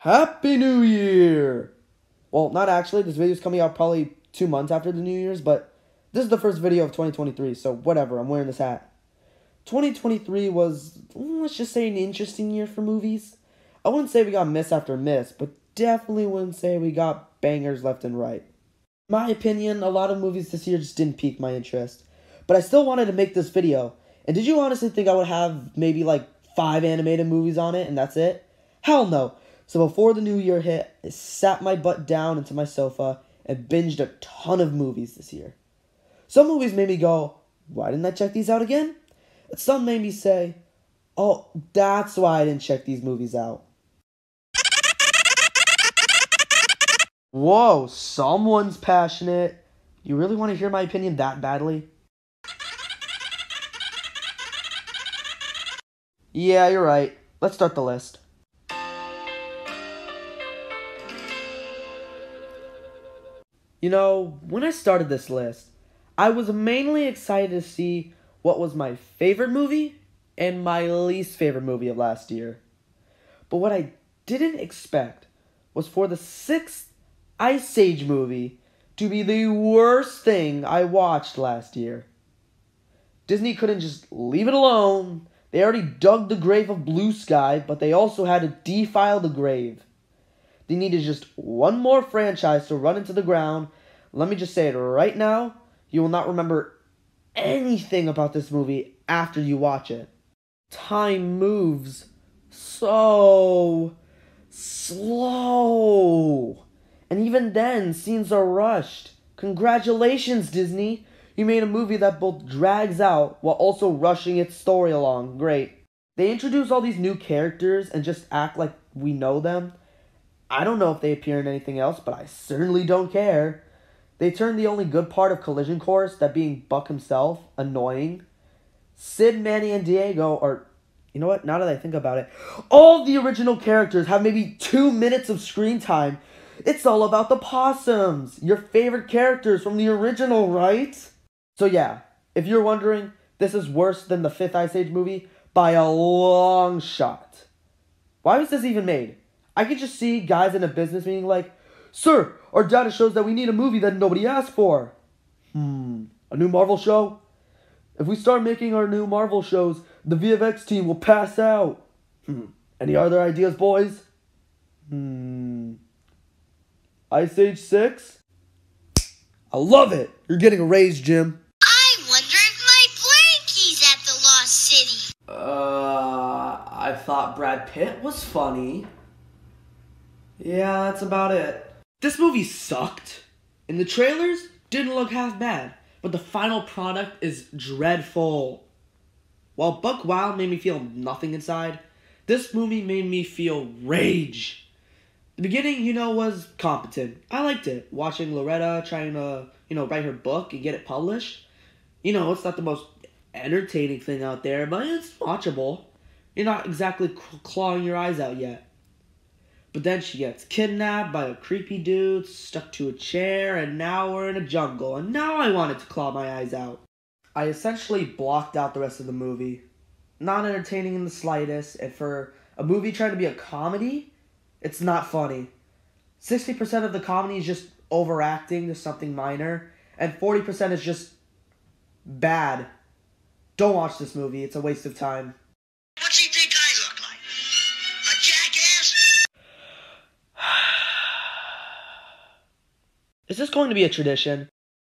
Happy New Year! Well, not actually. This video is coming out probably two months after the New Year's, but this is the first video of 2023, so whatever. I'm wearing this hat. 2023 was, mm, let's just say, an interesting year for movies. I wouldn't say we got miss after miss, but definitely wouldn't say we got bangers left and right. My opinion, a lot of movies this year just didn't pique my interest. But I still wanted to make this video. And did you honestly think I would have maybe like five animated movies on it and that's it? Hell no. So before the new year hit, I sat my butt down into my sofa and binged a ton of movies this year. Some movies made me go, why didn't I check these out again? And some made me say, oh, that's why I didn't check these movies out. Whoa, someone's passionate. You really want to hear my opinion that badly? Yeah, you're right. Let's start the list. You know, when I started this list, I was mainly excited to see what was my favorite movie and my least favorite movie of last year. But what I didn't expect was for the sixth Ice Age movie to be the worst thing I watched last year. Disney couldn't just leave it alone. They already dug the grave of Blue Sky, but they also had to defile the grave. They needed just one more franchise to run into the ground. Let me just say it right now you will not remember anything about this movie after you watch it. Time moves so slow. And even then, scenes are rushed. Congratulations, Disney! You made a movie that both drags out while also rushing its story along. Great. They introduce all these new characters and just act like we know them. I don't know if they appear in anything else, but I certainly don't care. They turned the only good part of Collision Course, that being Buck himself, annoying. Sid, Manny, and Diego are, you know what, now that I think about it, all the original characters have maybe two minutes of screen time. It's all about the possums, your favorite characters from the original, right? So yeah, if you're wondering, this is worse than the fifth Ice Age movie by a long shot. Why was this even made? I could just see guys in a business meeting like, Sir, our data shows that we need a movie that nobody asked for. Hmm, a new Marvel show? If we start making our new Marvel shows, the VFX team will pass out. Hmm, any other ideas, boys? Hmm. Ice Age 6? I love it! You're getting a raise, Jim. I wonder if my Blankie's at the Lost City. Uh, I thought Brad Pitt was funny. Yeah, that's about it. This movie sucked, and the trailers didn't look half bad, but the final product is dreadful. While Buck Wild made me feel nothing inside, this movie made me feel rage. The beginning, you know, was competent. I liked it. Watching Loretta trying to, you know, write her book and get it published. You know, it's not the most entertaining thing out there, but it's watchable. You're not exactly clawing your eyes out yet. But then she gets kidnapped by a creepy dude, stuck to a chair, and now we're in a jungle, and now I wanted to claw my eyes out. I essentially blocked out the rest of the movie. Not entertaining in the slightest, and for a movie trying to be a comedy, it's not funny. 60% of the comedy is just overacting to something minor, and 40% is just bad. Don't watch this movie, it's a waste of time. Is this going to be a tradition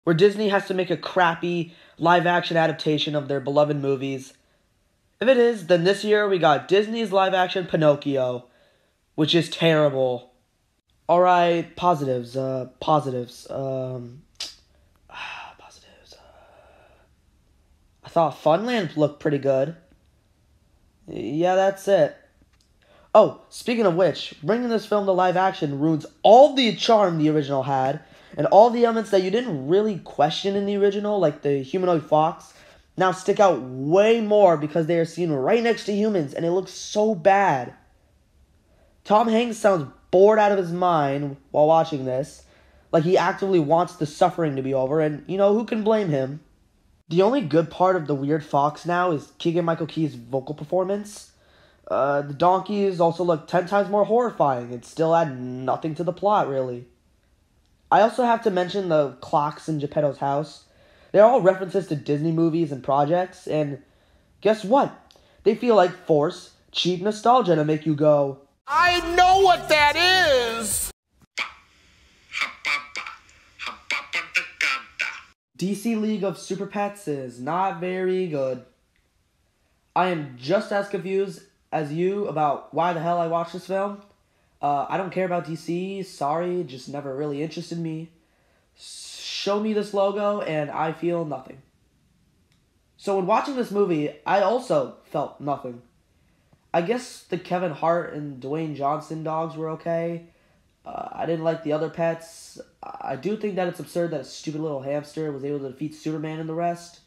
where Disney has to make a crappy live action adaptation of their beloved movies? If it is, then this year we got Disney's live action Pinocchio, which is terrible. Alright, positives, uh, positives, um, positives, uh, I thought Funland looked pretty good. Yeah, that's it. Oh, speaking of which, bringing this film to live action ruins all the charm the original had, and all the elements that you didn't really question in the original, like the humanoid fox, now stick out way more because they are seen right next to humans, and it looks so bad. Tom Hanks sounds bored out of his mind while watching this, like he actively wants the suffering to be over, and you know, who can blame him? The only good part of the Weird Fox now is Keegan Michael Key's vocal performance. Uh, the donkeys also look 10 times more horrifying. It still had nothing to the plot, really. I also have to mention the clocks in Geppetto's house. They're all references to Disney movies and projects, and guess what? They feel like force, cheap nostalgia to make you go, I know what that is! DC League of Super Pets is not very good. I am just as confused as you about why the hell I watched this film. Uh, I don't care about DC. Sorry, just never really interested me. Show me this logo, and I feel nothing. So when watching this movie, I also felt nothing. I guess the Kevin Hart and Dwayne Johnson dogs were okay. Uh, I didn't like the other pets. I do think that it's absurd that a stupid little hamster was able to defeat Superman and the rest.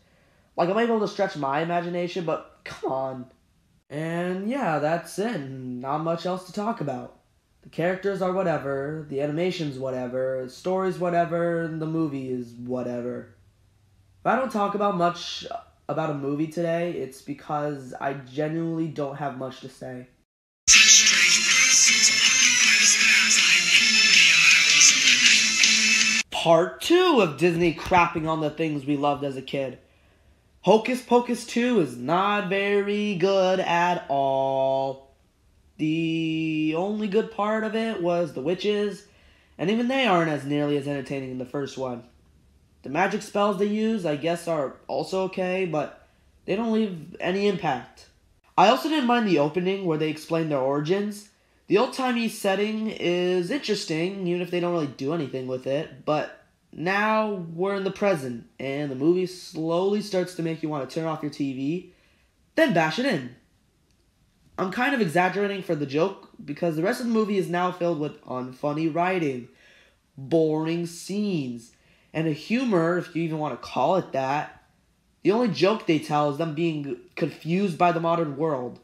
Like, I might be able to stretch my imagination, but come on. And yeah, that's it. Not much else to talk about. The characters are whatever, the animation's whatever, the story's whatever, and the movie is whatever. If I don't talk about much about a movie today, it's because I genuinely don't have much to say. Part 2 of Disney crapping on the things we loved as a kid. Hocus Pocus 2 is not very good at all. The only good part of it was the witches, and even they aren't as nearly as entertaining in the first one. The magic spells they use, I guess, are also okay, but they don't leave any impact. I also didn't mind the opening where they explain their origins. The old timey setting is interesting, even if they don't really do anything with it, but now we're in the present, and the movie slowly starts to make you want to turn off your TV, then bash it in. I'm kind of exaggerating for the joke because the rest of the movie is now filled with unfunny writing, boring scenes, and a humor, if you even want to call it that. The only joke they tell is them being confused by the modern world.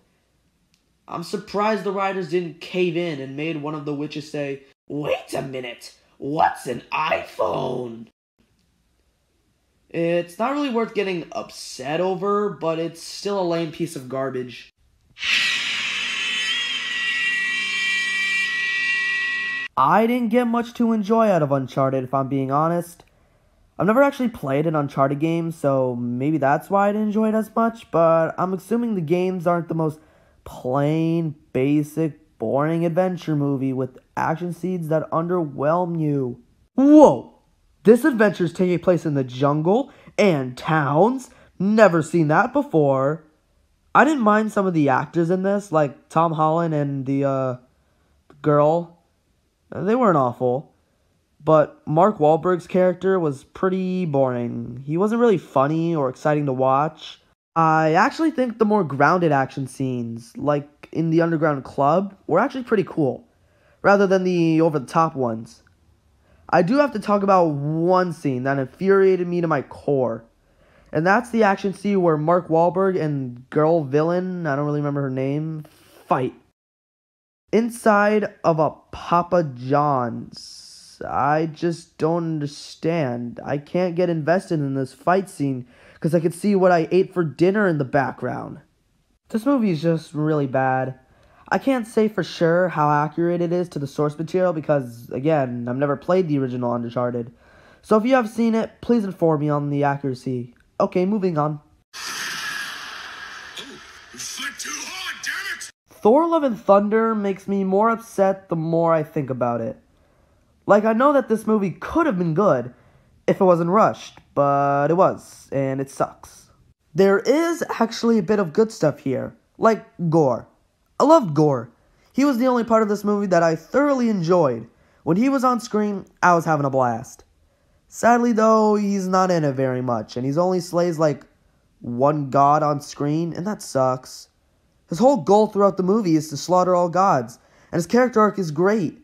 I'm surprised the writers didn't cave in and made one of the witches say, Wait a minute, what's an iPhone? It's not really worth getting upset over, but it's still a lame piece of garbage. I didn't get much to enjoy out of Uncharted, if I'm being honest. I've never actually played an Uncharted game, so maybe that's why I didn't enjoy it as much, but I'm assuming the games aren't the most plain, basic, boring adventure movie with action scenes that underwhelm you. Whoa! This adventure is taking place in the jungle and towns. Never seen that before. I didn't mind some of the actors in this, like Tom Holland and the uh, girl. They weren't awful. But Mark Wahlberg's character was pretty boring. He wasn't really funny or exciting to watch. I actually think the more grounded action scenes, like in the Underground Club, were actually pretty cool, rather than the over the top ones. I do have to talk about one scene that infuriated me to my core, and that's the action scene where Mark Wahlberg and girl villain, I don't really remember her name, fight. Inside of a Papa John's. I just don't understand. I can't get invested in this fight scene because I could see what I ate for dinner in the background. This movie is just really bad. I can't say for sure how accurate it is to the source material because, again, I've never played the original Uncharted. So if you have seen it, please inform me on the accuracy. Okay, moving on. Thor Love and Thunder makes me more upset the more I think about it. Like, I know that this movie could have been good if it wasn't rushed, but it was, and it sucks. There is actually a bit of good stuff here, like Gorr. I loved Gorr. He was the only part of this movie that I thoroughly enjoyed. When he was on screen, I was having a blast. Sadly, though, he's not in it very much, and he's only slays like one god on screen, and that sucks. His whole goal throughout the movie is to slaughter all gods, and his character arc is great.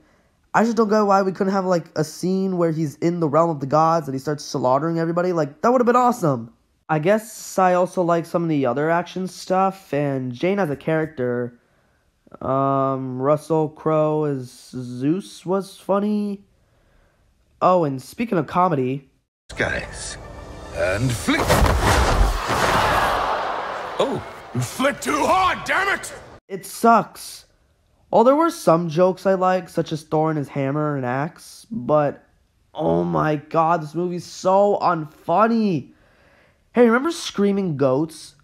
I just don't get why we couldn't have like a scene where he's in the realm of the gods and he starts slaughtering everybody. Like that would have been awesome. I guess I also like some of the other action stuff, and Jane as a character. Um, Russell Crowe as Zeus was funny. Oh, and speaking of comedy, Guys. And flick. Oh, you flick too hard, damn it! It sucks. Well, there were some jokes I like, such as Thor and his hammer and axe, but oh my god, this movie's so unfunny. Hey, remember Screaming Goats?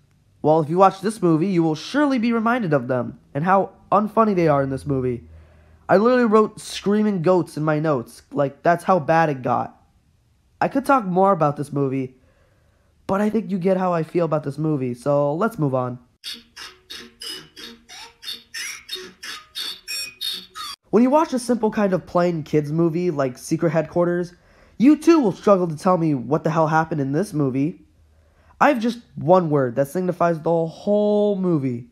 Well, if you watch this movie, you will surely be reminded of them and how unfunny they are in this movie. I literally wrote Screaming Goats in my notes. Like, that's how bad it got. I could talk more about this movie, but I think you get how I feel about this movie, so let's move on. When you watch a simple kind of plain kids movie like Secret Headquarters, you too will struggle to tell me what the hell happened in this movie. I have just one word that signifies the whole movie.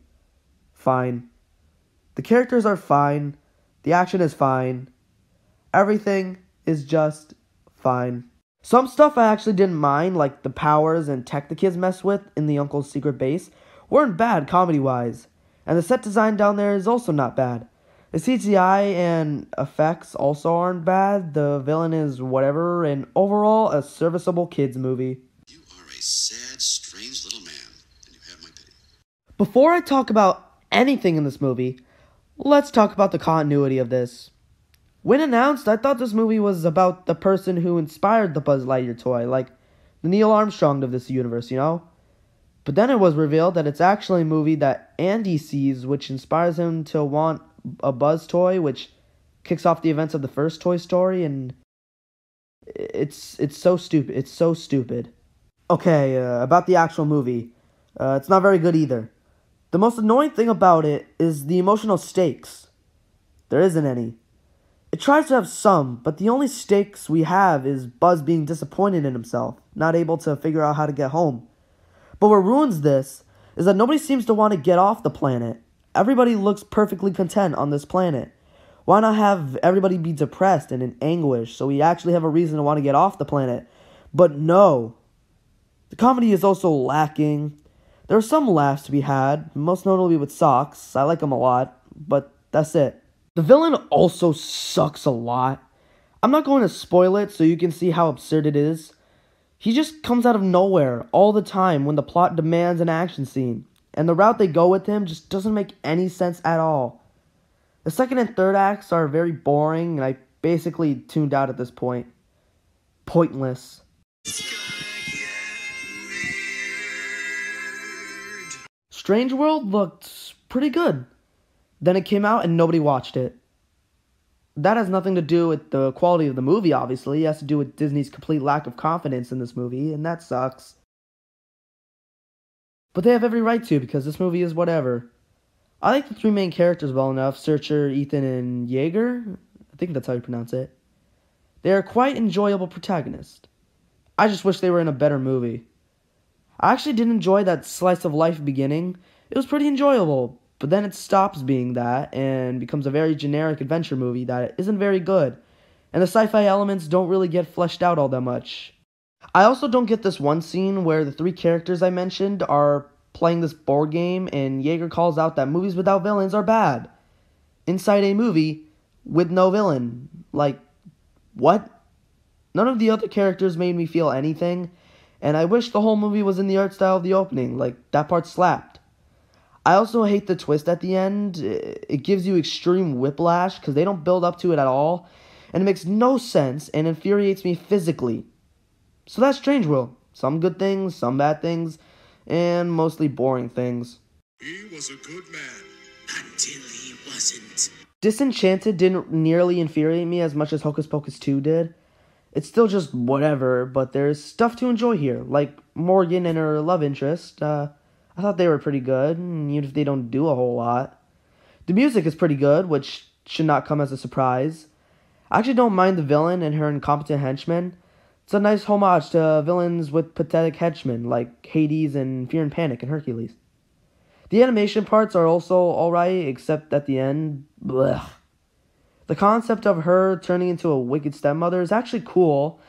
Fine. The characters are fine. The action is fine. Everything is just fine. Some stuff I actually didn't mind, like the powers and tech the kids mess with in the Uncle's secret base, weren't bad comedy wise. And the set design down there is also not bad. The CGI and effects also aren't bad. The villain is whatever, and overall, a serviceable kids movie. You are a sad, strange little man, and you have my pity. Before I talk about anything in this movie, let's talk about the continuity of this. When announced, I thought this movie was about the person who inspired the Buzz Lightyear toy, like the Neil Armstrong of this universe, you know? But then it was revealed that it's actually a movie that Andy sees, which inspires him to want a Buzz toy, which kicks off the events of the first Toy Story, and it's it's so stupid. It's so stupid. Okay, uh, about the actual movie, uh, it's not very good either. The most annoying thing about it is the emotional stakes. There isn't any. It tries to have some, but the only stakes we have is Buzz being disappointed in himself, not able to figure out how to get home. But what ruins this is that nobody seems to want to get off the planet. Everybody looks perfectly content on this planet. Why not have everybody be depressed and in anguish so we actually have a reason to want to get off the planet? But no. The comedy is also lacking. There are some laughs to be had, most notably with Socks. I like him a lot, but that's it. The villain also sucks a lot. I'm not going to spoil it so you can see how absurd it is. He just comes out of nowhere all the time when the plot demands an action scene, and the route they go with him just doesn't make any sense at all. The second and third acts are very boring, and I basically tuned out at this point. Pointless. Strange World looked pretty good. Then it came out and nobody watched it. That has nothing to do with the quality of the movie, obviously. It has to do with Disney's complete lack of confidence in this movie, and that sucks. But they have every right to, because this movie is whatever. I like the three main characters well enough Searcher, Ethan, and Jaeger. I think that's how you pronounce it. They are quite enjoyable protagonists. I just wish they were in a better movie. I actually did enjoy that slice of life beginning. It was pretty enjoyable, but then it stops being that and becomes a very generic adventure movie that isn't very good. And the sci fi elements don't really get fleshed out all that much. I also don't get this one scene where the three characters I mentioned are playing this board game and Jaeger calls out that movies without villains are bad. Inside a movie with no villain. Like, what? None of the other characters made me feel anything, and I wish the whole movie was in the art style of the opening. Like, that part slapped. I also hate the twist at the end. It gives you extreme whiplash because they don't build up to it at all, and it makes no sense and infuriates me physically. So that's Strange World. Some good things, some bad things, and mostly boring things. He was a good man. Until he wasn't. Disenchanted didn't nearly infuriate me as much as Hocus Pocus 2 did. It's still just whatever, but there's stuff to enjoy here, like Morgan and her love interest. Uh, I thought they were pretty good, even if they don't do a whole lot. The music is pretty good, which should not come as a surprise. I actually don't mind the villain and her incompetent henchmen. It's a nice homage to villains with pathetic henchmen like Hades and Fear and Panic and Hercules. The animation parts are also alright, except at the end, blech. The concept of her turning into a wicked stepmother is actually cool.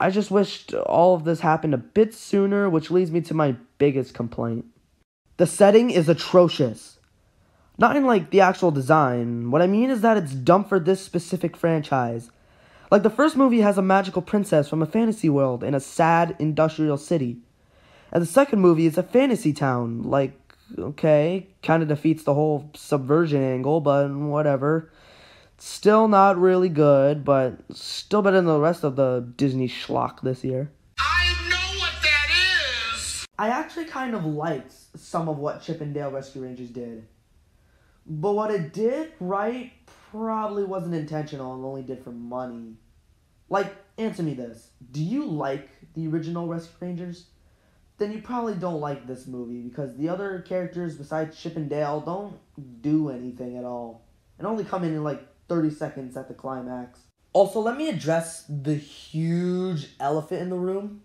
I just wished all of this happened a bit sooner, which leads me to my biggest complaint. The setting is atrocious. Not in like the actual design. What I mean is that it's dumb for this specific franchise. Like the first movie has a magical princess from a fantasy world in a sad industrial city. And the second movie is a fantasy town, like okay, kind of defeats the whole subversion angle, but whatever. Still not really good, but still better than the rest of the Disney schlock this year. I know what that is! I actually kind of liked some of what Chip and Dale Rescue Rangers did. But what it did right probably wasn't intentional and only did for money. Like, answer me this. Do you like the original Rescue Rangers? Then you probably don't like this movie because the other characters besides Chip and Dale don't do anything at all. And only come in in like 30 seconds at the climax. Also, let me address the huge elephant in the room.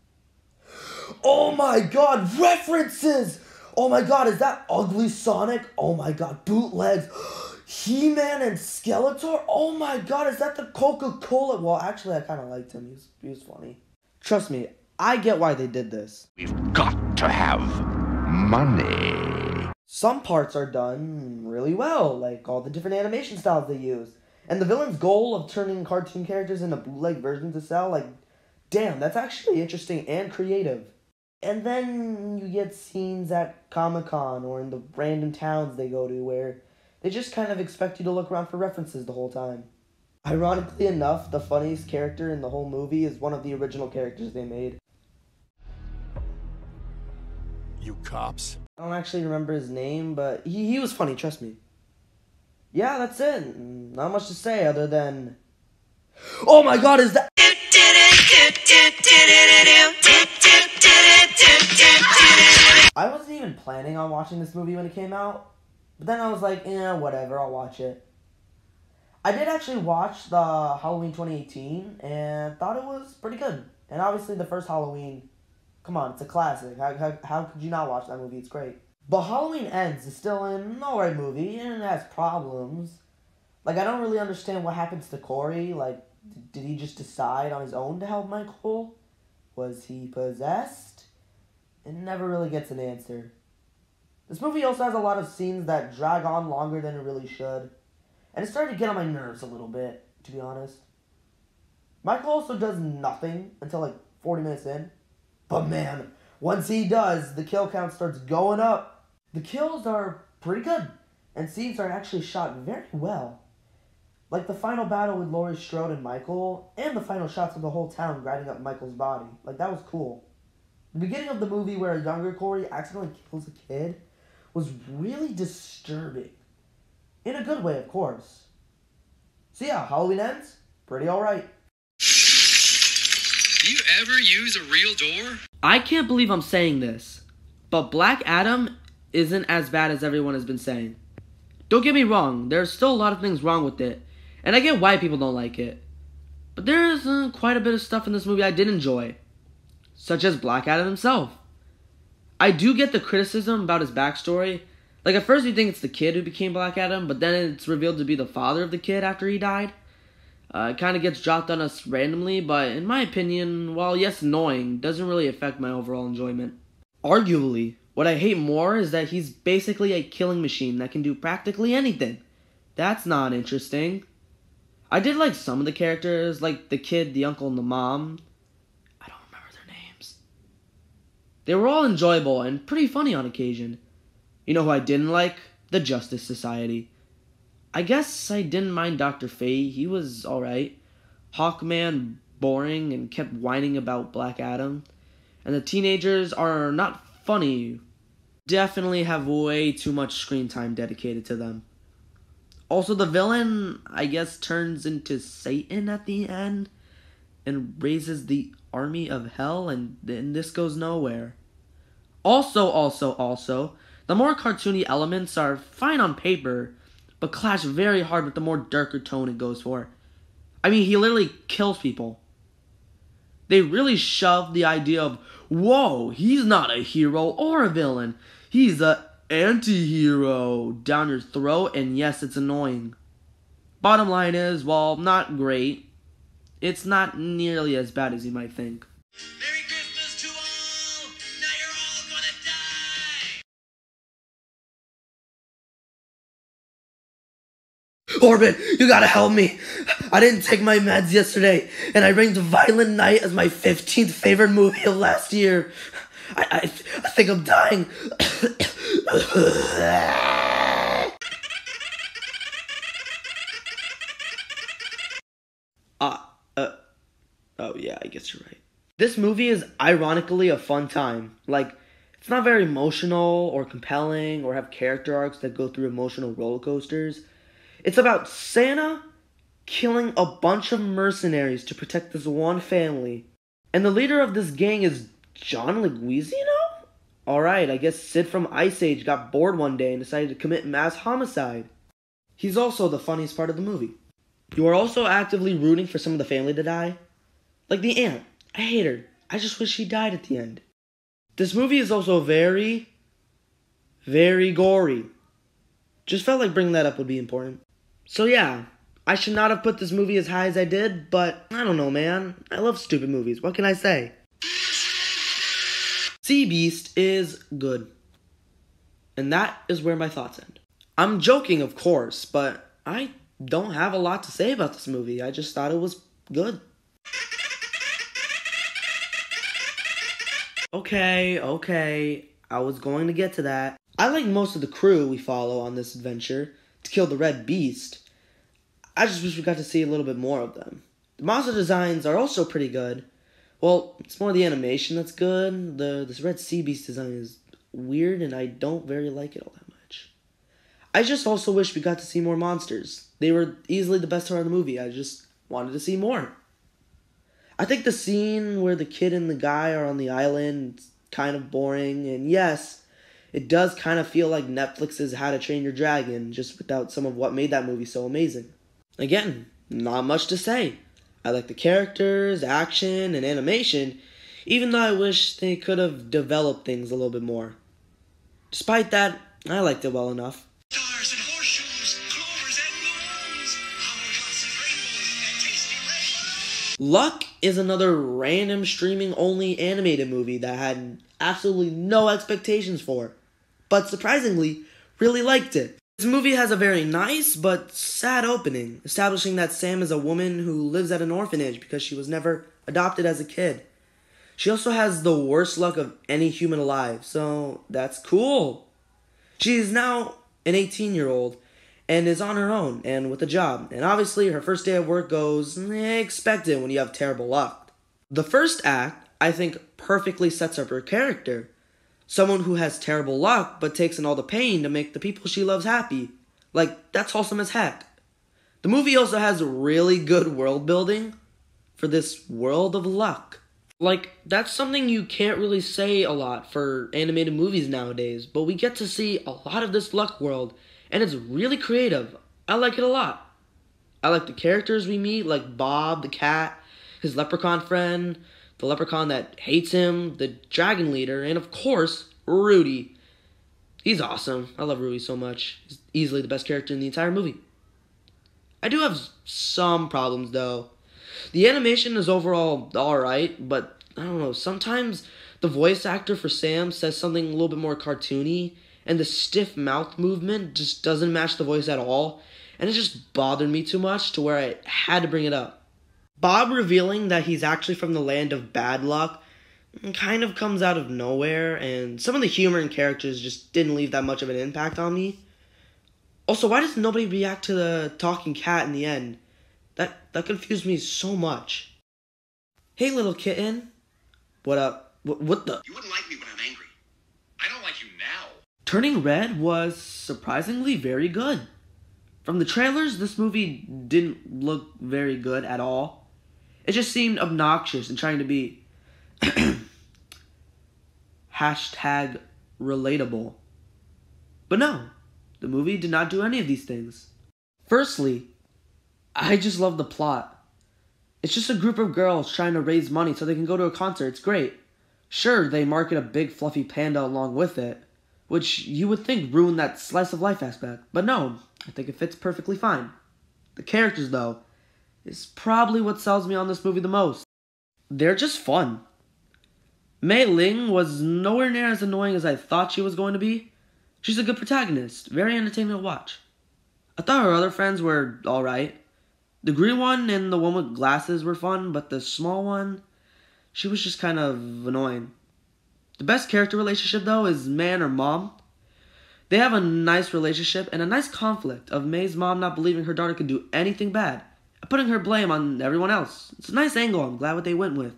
Oh my god, references! Oh my god, is that Ugly Sonic? Oh my god, bootlegs. He Man and Skeletor? Oh my god, is that the Coca Cola? Well, actually, I kind of liked him. He was, he was funny. Trust me, I get why they did this. We've got to have money. Some parts are done really well, like all the different animation styles they use. And the villain's goal of turning cartoon characters into bootleg versions to sell, like, damn, that's actually interesting and creative. And then you get scenes at Comic Con or in the random towns they go to where they just kind of expect you to look around for references the whole time. Ironically enough, the funniest character in the whole movie is one of the original characters they made. You cops. I don't actually remember his name, but he, he was funny, trust me. Yeah, that's it. Not much to say other than. Oh my god, is that. I wasn't even planning on watching this movie when it came out, but then I was like, eh, whatever, I'll watch it. I did actually watch the Halloween 2018 and thought it was pretty good. And obviously, the first Halloween, come on, it's a classic. How, how, how could you not watch that movie? It's great. But Halloween Ends is still an alright movie and it has problems. Like, I don't really understand what happens to Corey. Like, did he just decide on his own to help Michael? Was he possessed? It never really gets an answer. This movie also has a lot of scenes that drag on longer than it really should. And it started to get on my nerves a little bit, to be honest. Michael also does nothing until like 40 minutes in. But man, once he does, the kill count starts going up. The kills are pretty good, and scenes are actually shot very well. Like the final battle with Laurie Strode and Michael, and the final shots of the whole town grinding up Michael's body. Like, that was cool. The beginning of the movie where a younger Corey accidentally kills a kid was really disturbing. In a good way, of course. So yeah, Halloween ends. Pretty alright. Do you ever use a real door? I can't believe I'm saying this, but Black Adam isn't as bad as everyone has been saying. Don't get me wrong, there's still a lot of things wrong with it, and I get why people don't like it. But there's uh, quite a bit of stuff in this movie I did enjoy, such as Black Adam himself. I do get the criticism about his backstory. Like, at first, you think it's the kid who became Black Adam, but then it's revealed to be the father of the kid after he died. Uh, it kind of gets dropped on us randomly, but in my opinion, while yes, annoying, doesn't really affect my overall enjoyment. Arguably, what I hate more is that he's basically a killing machine that can do practically anything. That's not interesting. I did like some of the characters, like the kid, the uncle, and the mom. I don't remember their names. They were all enjoyable and pretty funny on occasion. You know who I didn't like? The Justice Society. I guess I didn't mind Dr. Fate. He was alright. Hawkman, boring and kept whining about Black Adam. And the teenagers are not funny. Definitely have way too much screen time dedicated to them. Also, the villain, I guess, turns into Satan at the end and raises the army of hell, and then this goes nowhere. Also, also, also, the more cartoony elements are fine on paper, but clash very hard with the more darker tone it goes for. I mean, he literally kills people. They really shove the idea of, whoa, he's not a hero or a villain. He's a anti-hero down your throat, and yes, it's annoying. Bottom line is, while not great, it's not nearly as bad as you might think. Merry Christmas to all! Now you're all gonna die! Orbit, you gotta help me. I didn't take my meds yesterday, and I ranked Violent Night as my 15th favorite movie of last year. I, I, I think I'm dying. Ah, uh, oh yeah, I guess you're right. This movie is ironically a fun time. Like, it's not very emotional or compelling or have character arcs that go through emotional roller coasters. It's about Santa killing a bunch of mercenaries to protect this one family. And the leader of this gang is John Leguizamo? Alright, I guess Sid from Ice Age got bored one day and decided to commit mass homicide. He's also the funniest part of the movie. You are also actively rooting for some of the family to die. Like the aunt. I hate her. I just wish she died at the end. This movie is also very, very gory. Just felt like bringing that up would be important. So yeah, I should not have put this movie as high as I did, but I don't know, man. I love stupid movies. What can I say? Sea Beast is good. And that is where my thoughts end. I'm joking, of course, but I don't have a lot to say about this movie. I just thought it was good. Okay, okay. I was going to get to that. I like most of the crew we follow on this adventure to kill the Red Beast. I just wish we got to see a little bit more of them. The monster designs are also pretty good. Well, it's more the animation that's good. The this Red Sea Beast design is weird and I don't very like it all that much. I just also wish we got to see more monsters. They were easily the best part of the movie. I just wanted to see more. I think the scene where the kid and the guy are on the island is kind of boring, and yes, it does kind of feel like Netflix's How to Train Your Dragon, just without some of what made that movie so amazing. Again, not much to say. I like the characters, action, and animation, even though I wish they could have developed things a little bit more. Despite that, I liked it well enough. Stars and horseshoes, clovers and moons, hourglasses, rainbows, and tasty rainbows. Luck is another random streaming only animated movie that I had absolutely no expectations for, but surprisingly, really liked it. This movie has a very nice but sad opening, establishing that Sam is a woman who lives at an orphanage because she was never adopted as a kid. She also has the worst luck of any human alive, so that's cool. She is now an 18 year old and is on her own and with a job, and obviously her first day of work goes expected when you have terrible luck. The first act, I think, perfectly sets up her character. Someone who has terrible luck but takes in all the pain to make the people she loves happy. Like, that's wholesome as heck. The movie also has really good world building for this world of luck. Like, that's something you can't really say a lot for animated movies nowadays, but we get to see a lot of this luck world, and it's really creative. I like it a lot. I like the characters we meet, like Bob the cat, his leprechaun friend, the leprechaun that hates him, the dragon leader, and of course, Rudy. He's awesome. I love Rudy so much. He's easily the best character in the entire movie. I do have some problems though. The animation is overall alright, but I don't know, sometimes the voice actor for Sam says something a little bit more cartoony, and the stiff mouth movement just doesn't match the voice at all, and it just bothered me too much to where I had to bring it up. Bob revealing that he's actually from the land of bad luck kind of comes out of nowhere, and some of the humor and characters just didn't leave that much of an impact on me. Also, why does nobody react to the talking cat in the end? That that confused me so much. Hey, little kitten. What up? What, what the? You wouldn't like me when I'm angry. I don't like you now. Turning Red was surprisingly very good. From the trailers, this movie didn't look very good at all. It just seemed obnoxious and trying to be hashtag relatable. But no, the movie did not do any of these things. Firstly, I just love the plot. It's just a group of girls trying to raise money so they can go to a concert. It's great. Sure, they market a big fluffy panda along with it, which you would think ruined that slice of life aspect. But no, I think it fits perfectly fine. The characters, though, is probably what sells me on this movie the most. They're just fun. Mei Ling was nowhere near as annoying as I thought she was going to be. She's a good protagonist, very entertaining to watch. I thought her other friends were alright. The green one and the one with glasses were fun, but the small one, she was just kind of annoying. The best character relationship, though, is man or mom. They have a nice relationship and a nice conflict of Mei's mom not believing her daughter could do anything bad putting her blame on everyone else. It's a nice angle. I'm glad what they went with.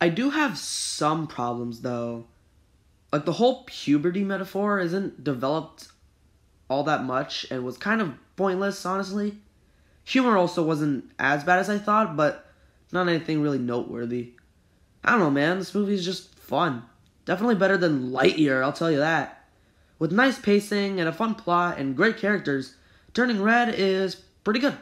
I do have some problems though. Like the whole puberty metaphor isn't developed all that much and was kind of pointless, honestly. Humor also wasn't as bad as I thought, but not anything really noteworthy. I don't know, man. This movie is just fun. Definitely better than Lightyear, I'll tell you that. With nice pacing and a fun plot and great characters, Turning Red is pretty good.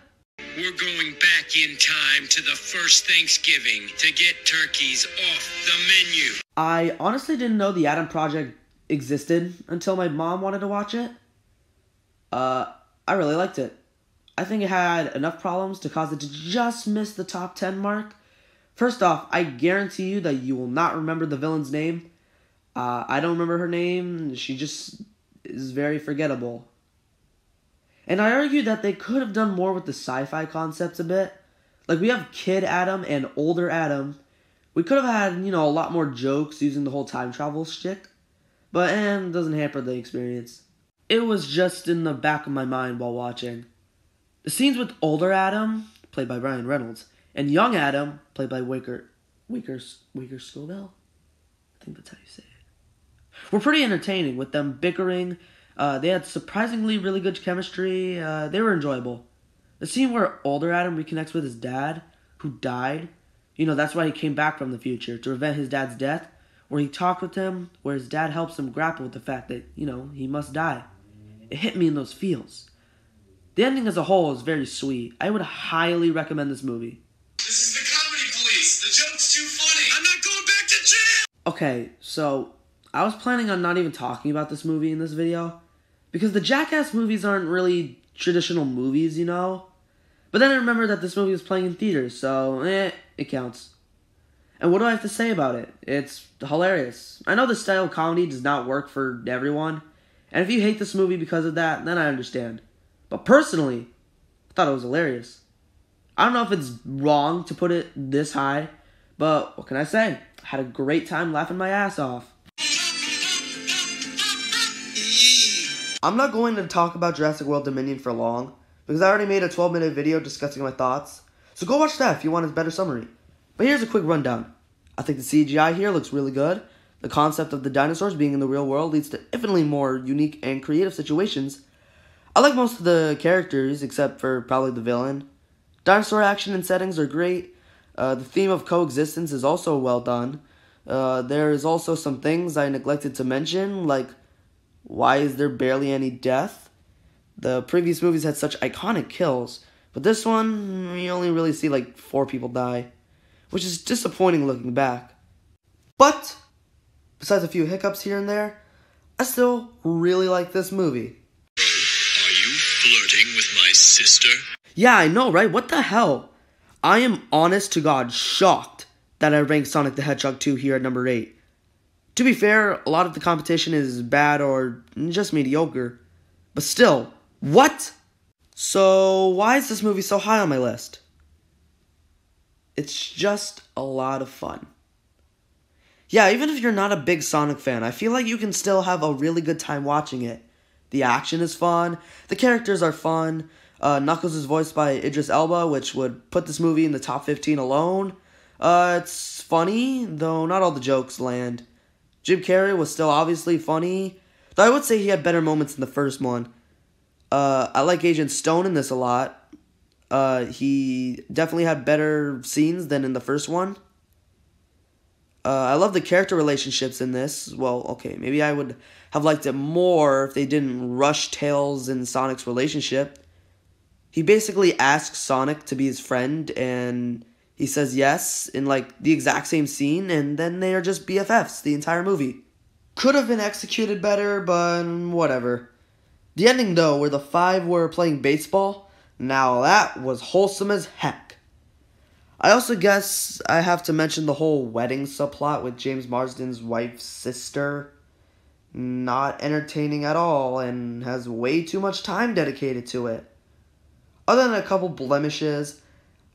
We're going back in time to the first Thanksgiving to get turkeys off the menu. I honestly didn't know the Adam Project existed until my mom wanted to watch it. Uh, I really liked it. I think it had enough problems to cause it to just miss the top 10 mark. First off, I guarantee you that you will not remember the villain's name. Uh, I don't remember her name. She just is very forgettable. And I argue that they could have done more with the sci fi concepts a bit. Like, we have Kid Adam and Older Adam. We could have had, you know, a lot more jokes using the whole time travel shtick. But, eh, doesn't hamper the experience. It was just in the back of my mind while watching. The scenes with Older Adam, played by Ryan Reynolds, and Young Adam, played by Waker, Waker, Waker Scoville? I think that's how you say it. Were pretty entertaining with them bickering. Uh, they had surprisingly really good chemistry. Uh, they were enjoyable. The scene where older Adam reconnects with his dad, who died, you know, that's why he came back from the future, to prevent his dad's death, where he talked with him, where his dad helps him grapple with the fact that, you know, he must die. It hit me in those feels. The ending as a whole is very sweet. I would highly recommend this movie. This is the comedy police. The joke's too funny. I'm not going back to jail. Okay, so I was planning on not even talking about this movie in this video because the Jackass movies aren't really traditional movies, you know? But then I remember that this movie was playing in theaters, so eh, it counts. And what do I have to say about it? It's hilarious. I know this style of comedy does not work for everyone, and if you hate this movie because of that, then I understand. But personally, I thought it was hilarious. I don't know if it's wrong to put it this high, but what can I say? I had a great time laughing my ass off. I'm not going to talk about Jurassic World Dominion for long, because I already made a 12 minute video discussing my thoughts, so go watch that if you want a better summary. But here's a quick rundown. I think the CGI here looks really good. The concept of the dinosaurs being in the real world leads to infinitely more unique and creative situations. I like most of the characters, except for probably the villain. Dinosaur action and settings are great. Uh, the theme of coexistence is also well done. Uh, there is also some things I neglected to mention, like why is there barely any death? The previous movies had such iconic kills, but this one, we only really see like four people die, which is disappointing looking back. But, besides a few hiccups here and there, I still really like this movie. Are you flirting with my sister? Yeah, I know, right? What the hell? I am honest to God shocked that I ranked Sonic the Hedgehog 2 here at number 8. To be fair, a lot of the competition is bad or just mediocre. But still, what? So, why is this movie so high on my list? It's just a lot of fun. Yeah, even if you're not a big Sonic fan, I feel like you can still have a really good time watching it. The action is fun, the characters are fun. Uh, Knuckles is voiced by Idris Elba, which would put this movie in the top 15 alone. Uh, it's funny, though not all the jokes land. Jim Carrey was still obviously funny, though I would say he had better moments in the first one. Uh, I like Agent Stone in this a lot. Uh, he definitely had better scenes than in the first one. Uh, I love the character relationships in this. Well, okay, maybe I would have liked it more if they didn't rush Tails and Sonic's relationship. He basically asks Sonic to be his friend, and he says yes in like the exact same scene, and then they are just BFFs the entire movie. Could have been executed better, but whatever. The ending, though, where the five were playing baseball, now that was wholesome as heck. I also guess I have to mention the whole wedding subplot with James Marsden's wife's sister. Not entertaining at all and has way too much time dedicated to it. Other than a couple blemishes,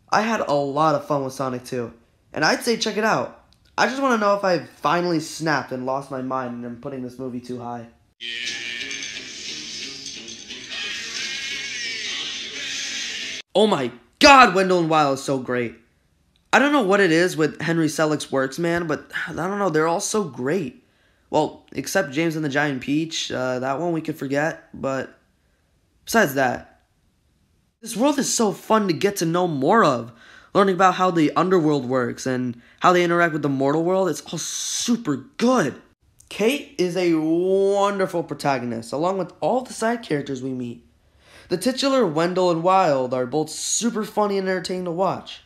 I had a lot of fun with Sonic 2, and I'd say check it out. I just want to know if I finally snapped and lost my mind and am putting this movie too high. Oh my god, Wendell and Wild is so great. I don't know what it is with Henry Selick's works, man, but I don't know, they're all so great. Well, except James and the Giant Peach, uh, that one we could forget, but besides that, this world is so fun to get to know more of. Learning about how the underworld works and how they interact with the mortal world, it's all super good. Kate is a wonderful protagonist, along with all the side characters we meet. The titular Wendell and Wild are both super funny and entertaining to watch.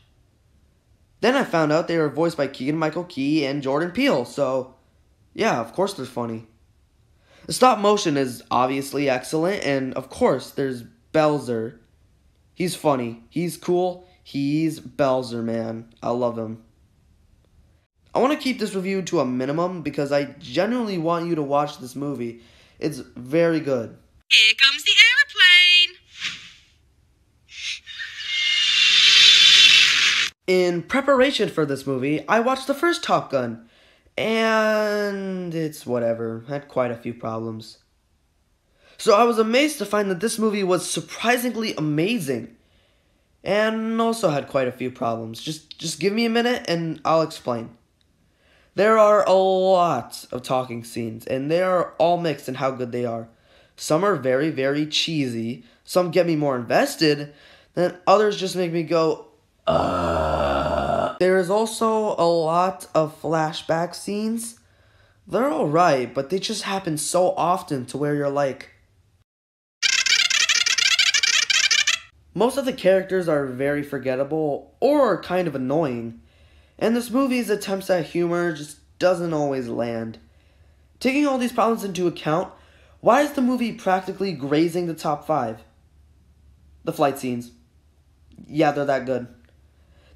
Then I found out they were voiced by Keegan Michael Key and Jordan Peele, so yeah, of course they're funny. The stop motion is obviously excellent, and of course there's Belzer. He's funny, he's cool, he's Belzer, man. I love him. I want to keep this review to a minimum because I genuinely want you to watch this movie. It's very good. Here comes the aeroplane. In preparation for this movie, I watched the first Top Gun, and it's whatever, had quite a few problems. So I was amazed to find that this movie was surprisingly amazing, and also had quite a few problems. Just just give me a minute and I'll explain. There are a lot of talking scenes, and they are all mixed in how good they are. Some are very, very cheesy, some get me more invested, then others just make me go, uh. There is also a lot of flashback scenes. They're alright, but they just happen so often to where you're like. Most of the characters are very forgettable or kind of annoying, and this movie's attempts at humor just doesn't always land. Taking all these problems into account, why is the movie practically grazing the top 5? The flight scenes. Yeah, they're that good.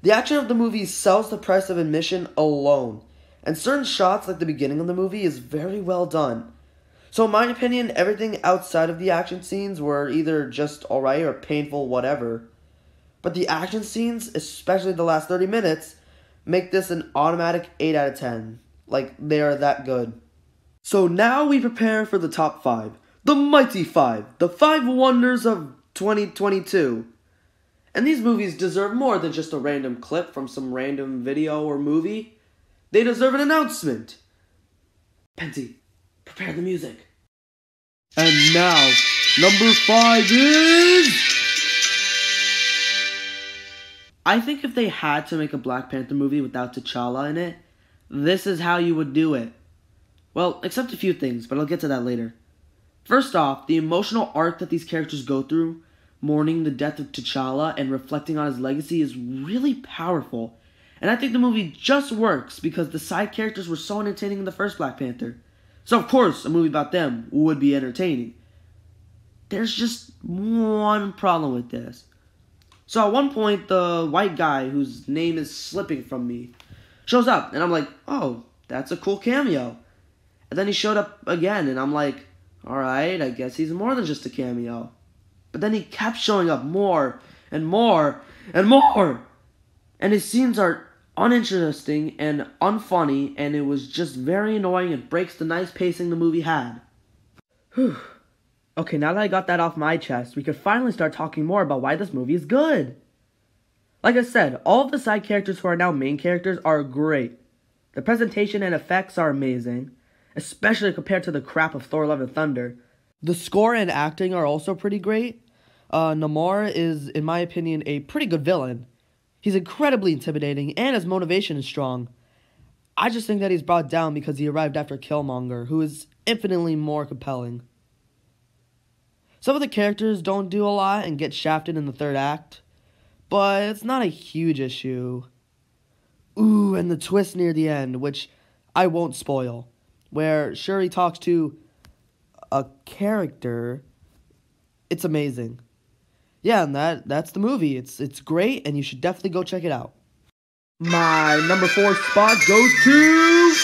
The action of the movie sells the price of admission alone, and certain shots, like the beginning of the movie, is very well done. So, in my opinion, everything outside of the action scenes were either just alright or painful, whatever. But the action scenes, especially the last 30 minutes, make this an automatic 8 out of 10. Like, they are that good. So now we prepare for the top 5. The Mighty 5. The 5 Wonders of 2022. And these movies deserve more than just a random clip from some random video or movie. They deserve an announcement. Penty, prepare the music. And now, number 5 is. I think if they had to make a Black Panther movie without T'Challa in it, this is how you would do it. Well, except a few things, but I'll get to that later. First off, the emotional arc that these characters go through, mourning the death of T'Challa and reflecting on his legacy, is really powerful. And I think the movie just works because the side characters were so entertaining in the first Black Panther. So, of course, a movie about them would be entertaining. There's just one problem with this. So at one point, the white guy, whose name is slipping from me, shows up, and I'm like, oh, that's a cool cameo. And then he showed up again, and I'm like, alright, I guess he's more than just a cameo. But then he kept showing up more, and more, and more! And his scenes are uninteresting and unfunny, and it was just very annoying and breaks the nice pacing the movie had. Whew. Okay, now that I got that off my chest, we could finally start talking more about why this movie is good. Like I said, all of the side characters who are now main characters are great. The presentation and effects are amazing, especially compared to the crap of Thor Love and Thunder. The score and acting are also pretty great. Uh, Namor is, in my opinion, a pretty good villain. He's incredibly intimidating, and his motivation is strong. I just think that he's brought down because he arrived after Killmonger, who is infinitely more compelling. Some of the characters don't do a lot and get shafted in the third act, but it's not a huge issue. Ooh, and the twist near the end, which I won't spoil, where Shuri talks to a character. It's amazing. Yeah, and that that's the movie. It's it's great and you should definitely go check it out. My number 4 spot goes to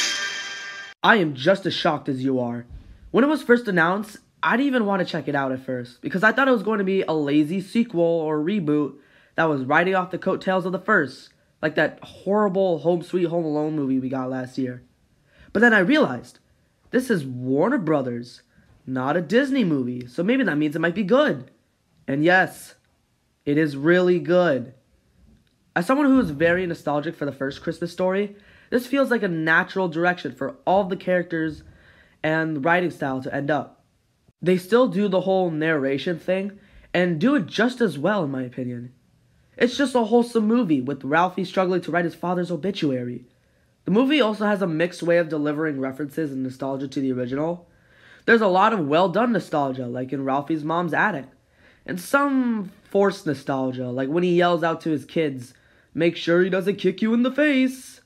I am just as shocked as you are. When it was first announced, I didn't even want to check it out at first because I thought it was going to be a lazy sequel or reboot that was riding off the coattails of the first, like that horrible Home Sweet Home Alone movie we got last year. But then I realized this is Warner Brothers, not a Disney movie, so maybe that means it might be good. And yes, It is really good. As someone who is very nostalgic for the first Christmas story, this feels like a natural direction for all the characters and writing style to end up. They still do the whole narration thing and do it just as well, in my opinion. It's just a wholesome movie with Ralphie struggling to write his father's obituary. The movie also has a mixed way of delivering references and nostalgia to the original. There's a lot of well done nostalgia, like in Ralphie's mom's attic, and some forced nostalgia, like when he yells out to his kids, Make sure he doesn't kick you in the face.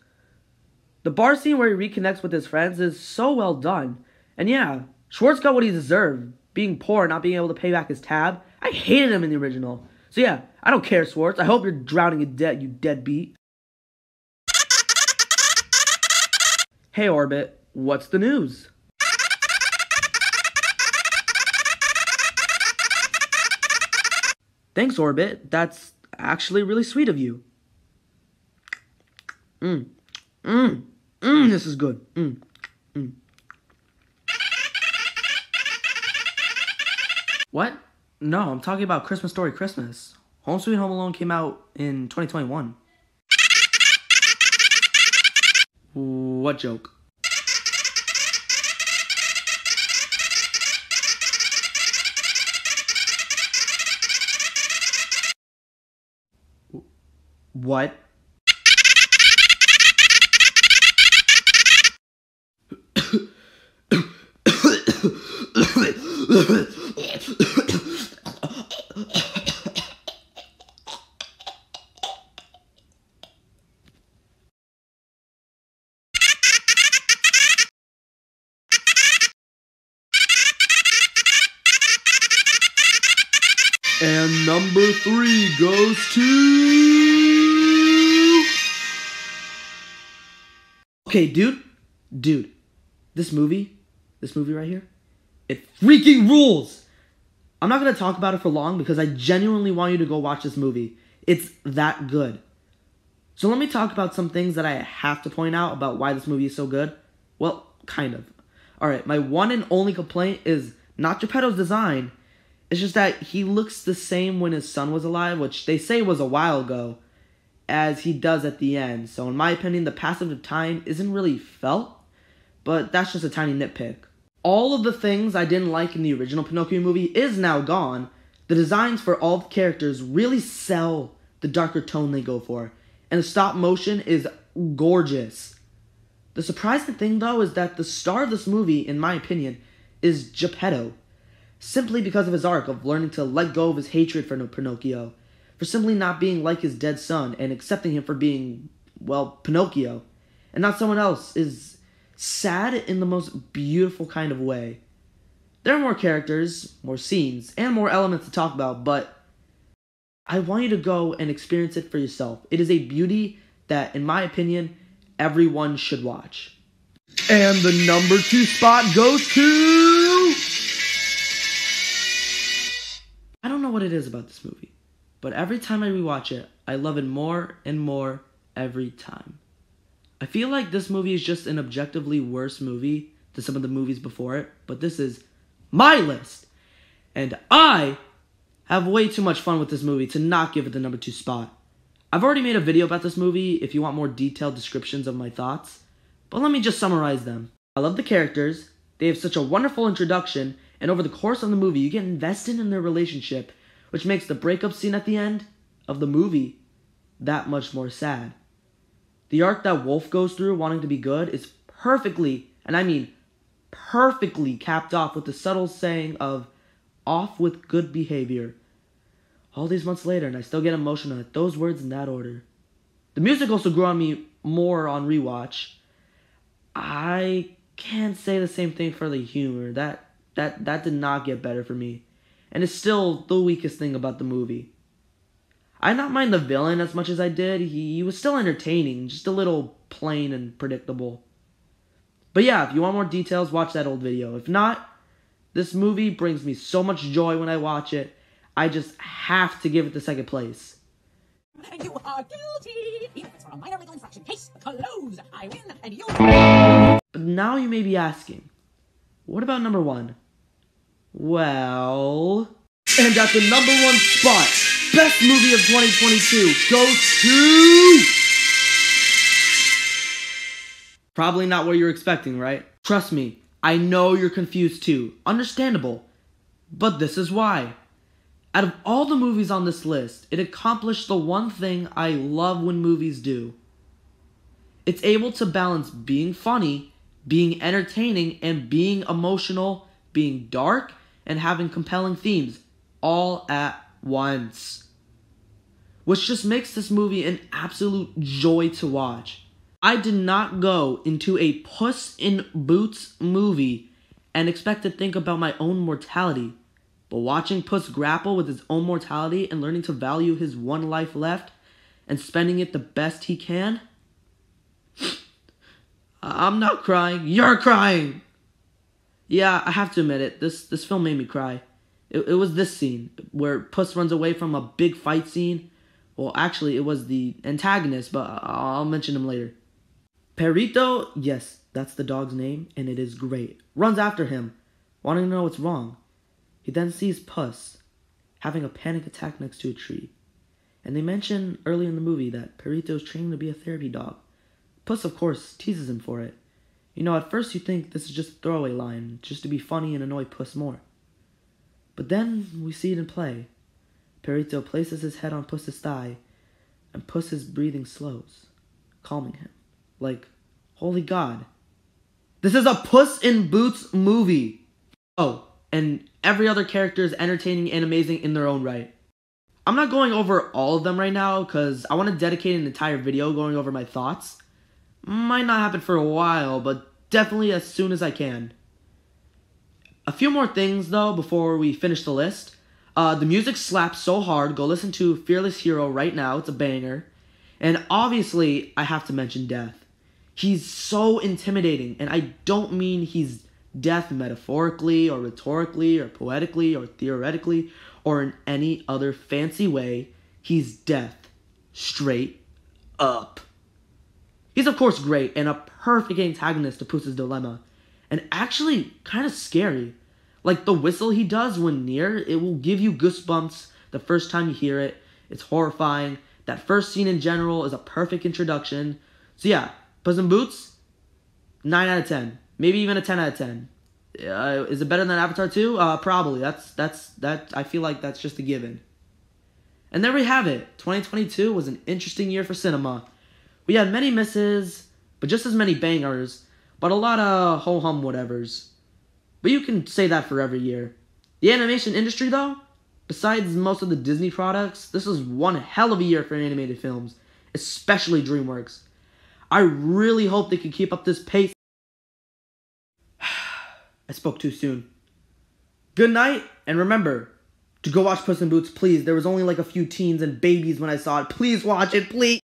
The bar scene where he reconnects with his friends is so well done. And yeah, Schwartz got what he deserved being poor and not being able to pay back his tab. I hated him in the original. So yeah, I don't care, Schwartz. I hope you're drowning in debt, you deadbeat. Hey, Orbit, what's the news? Thanks, Orbit. That's actually really sweet of you. Mmm. Mmm. Mmm, this is good. Mmm. Mmm. What? No, I'm talking about Christmas Story Christmas. Home Sweet Home Alone came out in 2021. What joke? What? Okay, dude, dude, this movie, this movie right here, it freaking rules. I'm not gonna talk about it for long because I genuinely want you to go watch this movie. It's that good. So let me talk about some things that I have to point out about why this movie is so good. Well, kind of. Alright, my one and only complaint is not Geppetto's design. It's just that he looks the same when his son was alive, which they say was a while ago, as he does at the end. So, in my opinion, the passage of time isn't really felt, but that's just a tiny nitpick. All of the things I didn't like in the original Pinocchio movie is now gone. The designs for all the characters really sell the darker tone they go for, and the stop motion is gorgeous. The surprising thing, though, is that the star of this movie, in my opinion, is Geppetto simply because of his arc of learning to let go of his hatred for Pinocchio, for simply not being like his dead son and accepting him for being, well, Pinocchio, and not someone else, is sad in the most beautiful kind of way. There are more characters, more scenes, and more elements to talk about, but I want you to go and experience it for yourself. It is a beauty that, in my opinion, everyone should watch. And the number two spot goes to. I don't know what it is about this movie, but every time I rewatch it, I love it more and more every time. I feel like this movie is just an objectively worse movie than some of the movies before it, but this is my list. And I have way too much fun with this movie to not give it the number two spot. I've already made a video about this movie if you want more detailed descriptions of my thoughts, but let me just summarize them. I love the characters, they have such a wonderful introduction, and over the course of the movie, you get invested in their relationship, which makes the breakup scene at the end of the movie that much more sad. The arc that Wolf goes through wanting to be good is perfectly, and I mean perfectly, capped off with the subtle saying of off with good behavior. All these months later, and I still get emotional at those words in that order. The music also grew on me more on rewatch. I can't say the same thing for the humor. That that that did not get better for me. And it's still the weakest thing about the movie. I not mind the villain as much as I did. He, he was still entertaining, just a little plain and predictable. But yeah, if you want more details, watch that old video. If not, this movie brings me so much joy when I watch it. I just have to give it the second place. You are guilty. Even for a minor legal infraction. Case closed. I win, and you. But now you may be asking, what about number one? Well, and at the number one spot, best movie of 2022 goes to. Probably not what you're expecting, right? Trust me, I know you're confused too. Understandable. But this is why. Out of all the movies on this list, it accomplished the one thing I love when movies do. It's able to balance being funny, being entertaining, and being emotional, being dark, and having compelling themes all at once. Which just makes this movie an absolute joy to watch. I did not go into a Puss in Boots movie and expect to think about my own mortality. But watching Puss grapple with his own mortality and learning to value his one life left and spending it the best he can, I'm not crying. You're crying. Yeah, I have to admit it. This this film made me cry. It, it was this scene where Puss runs away from a big fight scene. Well, actually, it was the antagonist, but I'll mention him later. Perrito, yes, that's the dog's name, and it is great. Runs after him, wanting to know what's wrong. He then sees Puss having a panic attack next to a tree. And they mention early in the movie that Perrito is training to be a therapy dog. Puss, of course, teases him for it. You know, at first you think this is just a throwaway line, just to be funny and annoy Puss more. But then we see it in play. Perrito places his head on Puss's thigh, and Puss's breathing slows, calming him. Like, holy God. This is a Puss in Boots movie. Oh, and every other character is entertaining and amazing in their own right. I'm not going over all of them right now because I want to dedicate an entire video going over my thoughts. Might not happen for a while, but definitely as soon as I can. A few more things though before we finish the list. Uh, the music slaps so hard. Go listen to Fearless Hero right now. It's a banger. And obviously, I have to mention Death. He's so intimidating, and I don't mean he's death metaphorically or rhetorically or poetically or theoretically or in any other fancy way. He's death. Straight up. He's, of course, great and a perfect antagonist to Puss's dilemma, and actually kind of scary. Like the whistle he does when near, it will give you goosebumps the first time you hear it. It's horrifying. That first scene in general is a perfect introduction. So, yeah, Puss in Boots, 9 out of 10. Maybe even a 10 out of 10. Uh, is it better than Avatar 2? Uh, probably. That's, that's, that, I feel like that's just a given. And there we have it. 2022 was an interesting year for cinema. We had many misses, but just as many bangers, but a lot of ho hum whatevers. But you can say that for every year. The animation industry, though, besides most of the Disney products, this was one hell of a year for animated films, especially DreamWorks. I really hope they can keep up this pace. I spoke too soon. Good night, and remember to go watch Puss in Boots, please. There was only like a few teens and babies when I saw it. Please watch it, please.